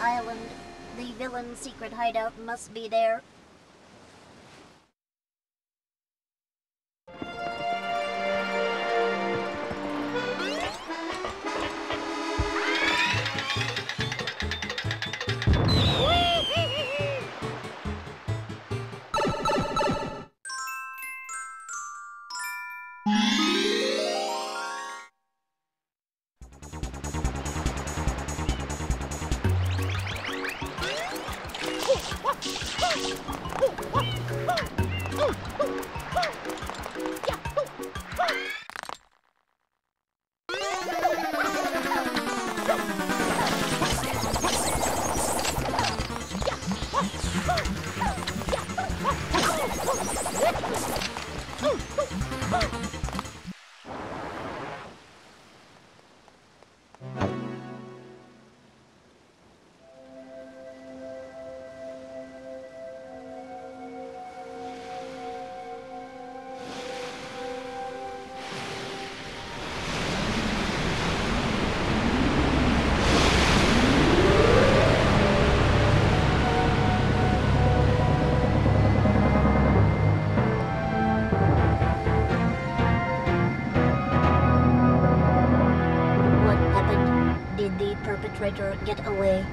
island. The villain's secret hideout must be there. Did the perpetrator get away?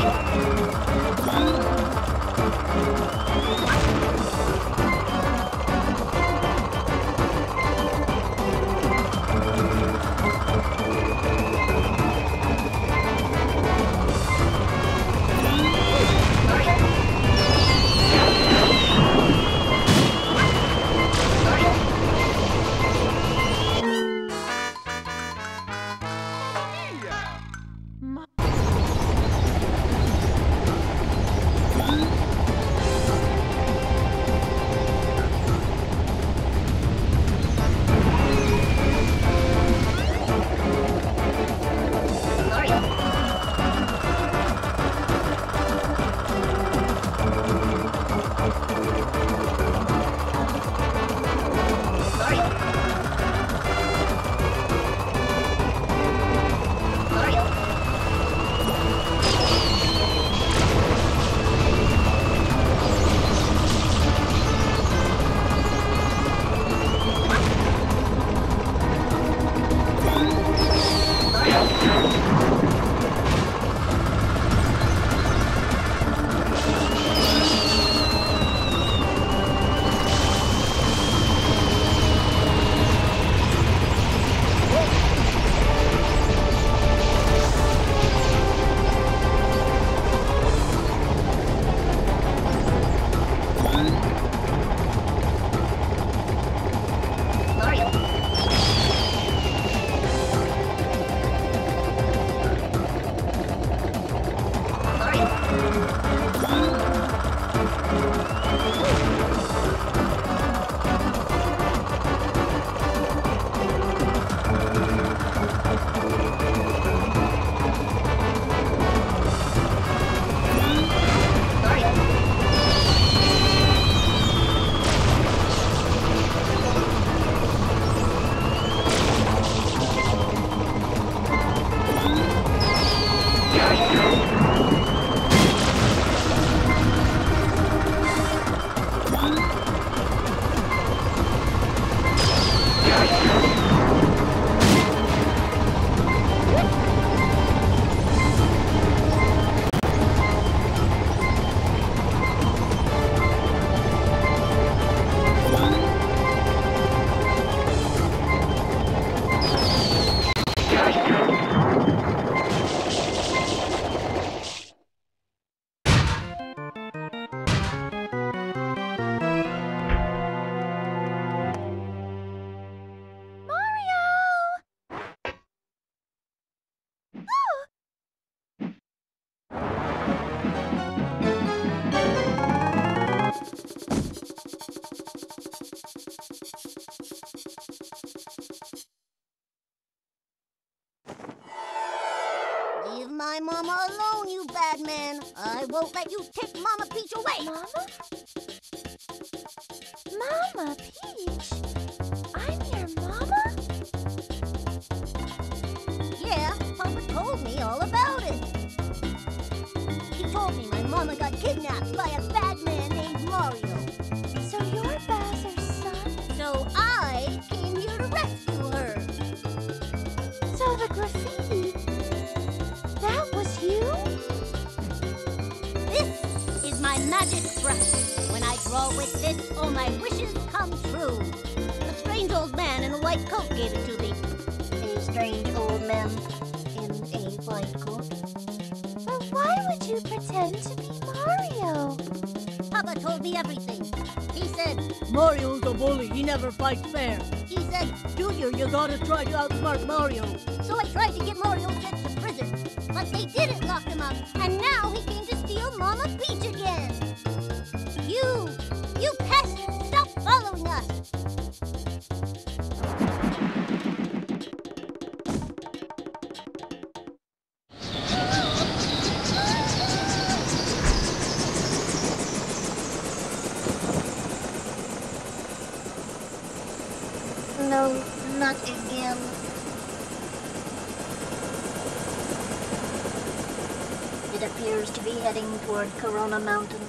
mine. Won't let you take Mama Peach away. Mama? Mama This, all my wishes come true. A strange old man in a white coat gave it to me. A strange old man in a white coat. But why would you pretend to be Mario? Papa told me everything. He said, Mario's a bully. He never fights fair. he said, Junior, you gotta try to outsmart Mario. so I tried to get Mario sent to prison. But they didn't lock him up, and now No, not again. It appears to be heading toward Corona Mountain.